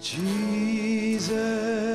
Jesus.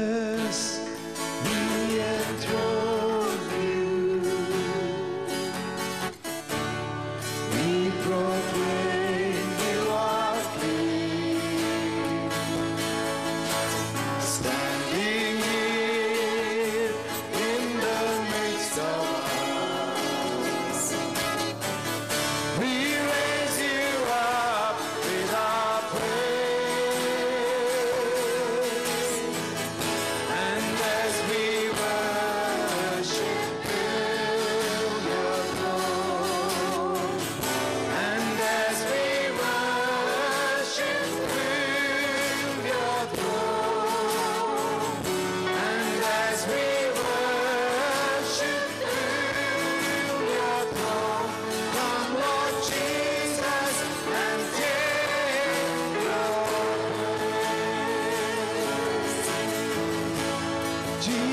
Jesus.